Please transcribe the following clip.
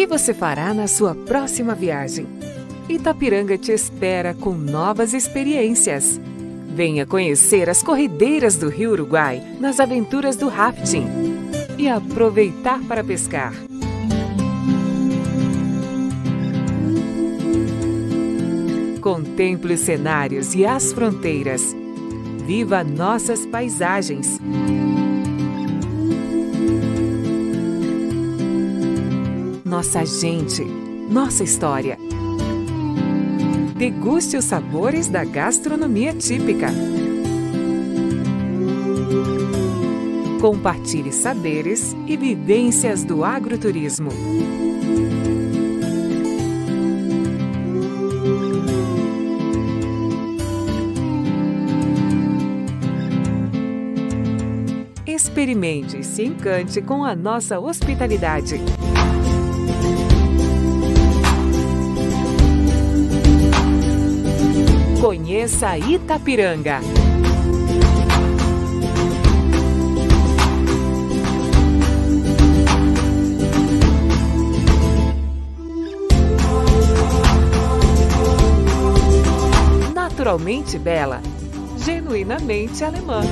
que você fará na sua próxima viagem? Itapiranga te espera com novas experiências. Venha conhecer as corredeiras do Rio Uruguai nas aventuras do rafting e aproveitar para pescar. Contemple os cenários e as fronteiras. Viva nossas paisagens. Nossa gente, nossa história. Deguste os sabores da gastronomia típica. Compartilhe saberes e vivências do agroturismo. Experimente e se encante com a nossa hospitalidade. Conheça Itapiranga. Naturalmente bela, genuinamente alemã.